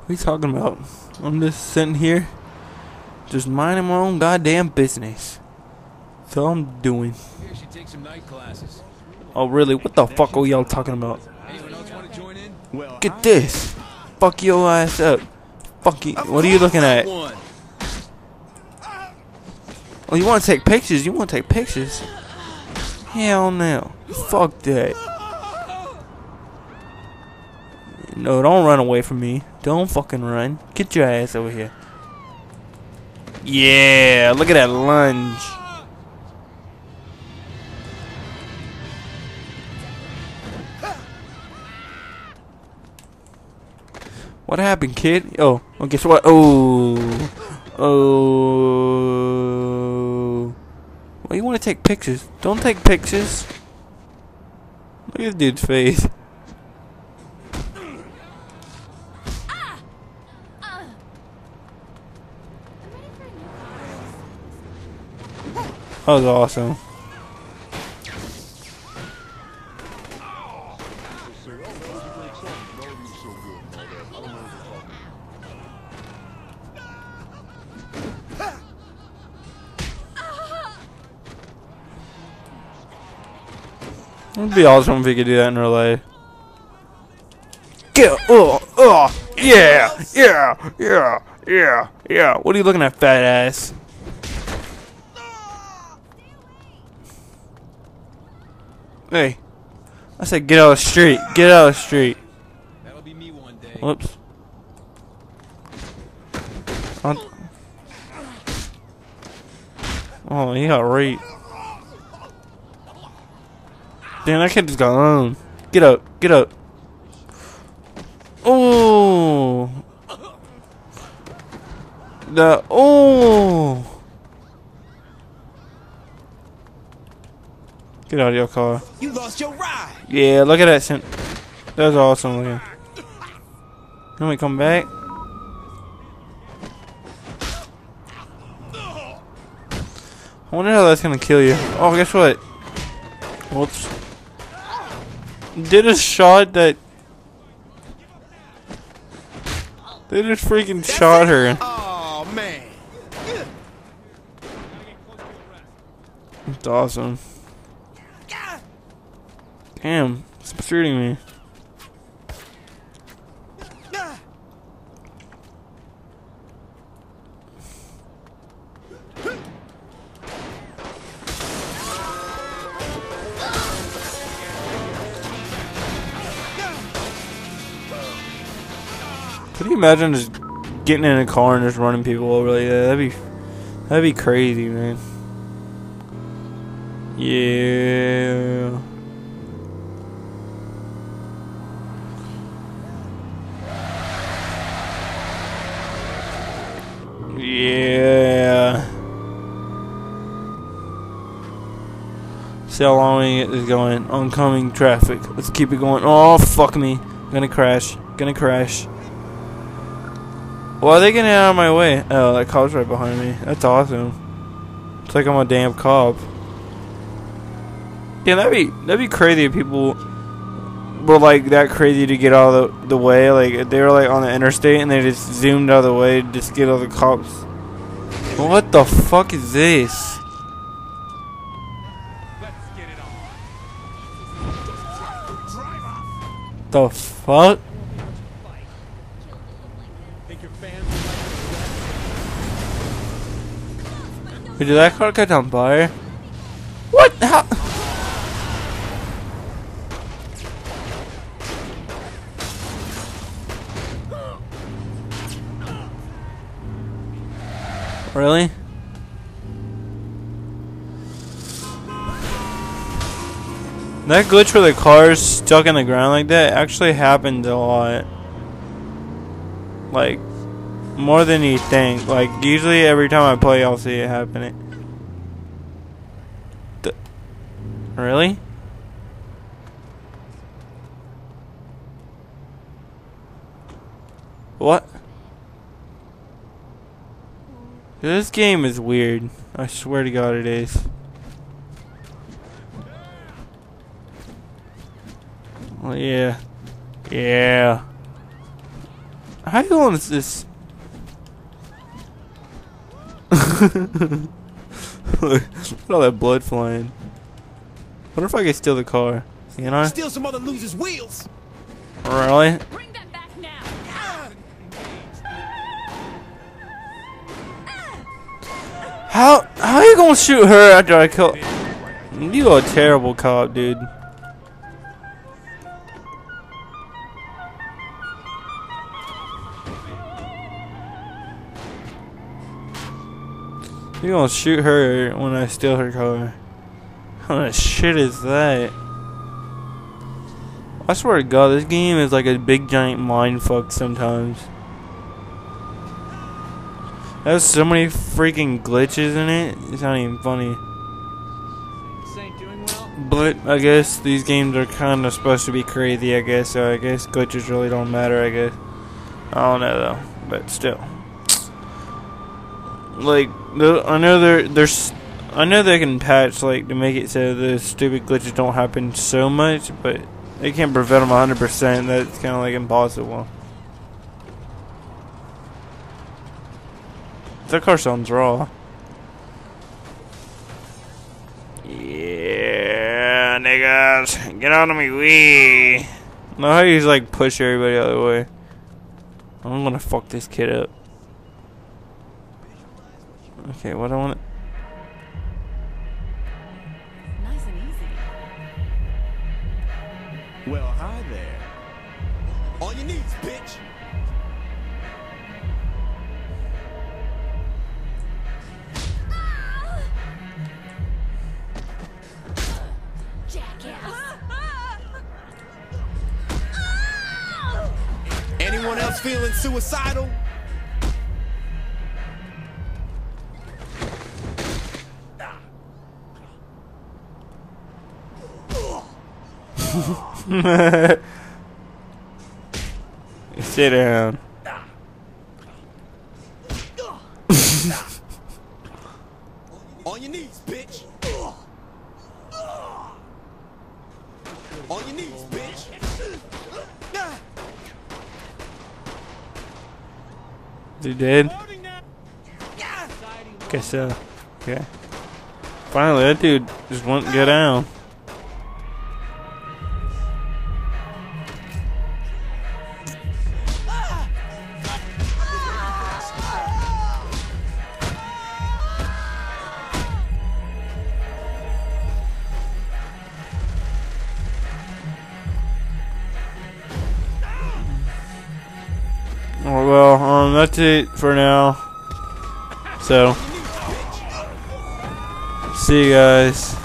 What are you talking about? I'm just sitting here, just minding my own goddamn business. That's all I'm doing. Here some night classes. Oh, really? What the fuck are y'all talking about? Anyone else want to join in? Well, Get this. Fuck your ass up. Fuck you. What are you looking at? Oh, you want to take pictures? You want to take pictures? Hell no. Fuck that. No, don't run away from me. Don't fucking run. Get your ass over here. Yeah, look at that lunge. What happened, kid? Oh, well, guess what? Oh, oh. Well, you want to take pictures? Don't take pictures. Look at this dude's face. That was awesome. It'd be awesome if we could do that in life. Get oh oh yeah yeah yeah yeah yeah. What are you looking at, fat ass? Hey, I said get out of the street. Get out of the street. That'll be me one day. Whoops. I'll- Oh, he got raped. Damn, that kid just got owned. Get up, get up. Oh. The oh. Get out of your car. you lost your ride. Yeah, look at that. Cent- that was awesome looking. Can we come back? I wonder how that's gonna kill you. Oh, guess what? Whoops. Did a shot that. They just freaking shot her. Oh man. It's awesome. Damn, it's shooting me. Could you imagine just getting in a car and just running people over like that? That'd be, that'd be crazy, man. Yeah. Long it is going. Oncoming traffic. Let's keep it going. Oh, fuck me. Gonna crash. Gonna crash. Why are they getting out of my way? Oh, that cop's right behind me. That's awesome. It's like I'm a damn cop. Yeah, that'd be that'd be crazy if people were like that crazy to get out of the, the way. Like they were like on the interstate and they just zoomed out of the way to just get all the cops. What the fuck is this? The fuck? Wait, did that car catch on fire? What? How? Really? That glitch where the car's stuck in the ground like that actually happened a lot. Like, more than you think. Like, usually every time I play, I'll see it happening. Really? What? This game is weird. I swear to God it is. Oh yeah. Yeah. How you going this? Look at all that blood flying. Wonder if I could steal the car. You know? Steal some other loser's wheels. Really? Bring that back now. How how you gonna shoot her after I kill? You a terrible cop, dude. You gonna shoot her when I steal her car? What kind of shit is that? I swear to God, this game is like a big giant mind fuck sometimes. There's so many freaking glitches in it. It's not even funny. This ain't doing well. But I guess these games are kind of supposed to be crazy. I guess so. I guess glitches really don't matter. I guess. I don't know though, but still. Like the, I know there there's I know they can patch like to make it so the stupid glitches don't happen so much, but they can't prevent them 100%. That's kind of like impossible. That car sounds raw. Yeah, niggas, get out of me, wee. No, how you just like push everybody out of the way. I'm gonna fuck this kid up. Okay, what I want to. Nice and easy. Well, hi there. On your knees, bitch. Jackass. Anyone else feeling suicidal? Sit down. On your knees, bitch. On your knees, bitch. You dead? Guess so. Okay. Finally, that dude just won't get down. Um, that's it for now. So, see you guys.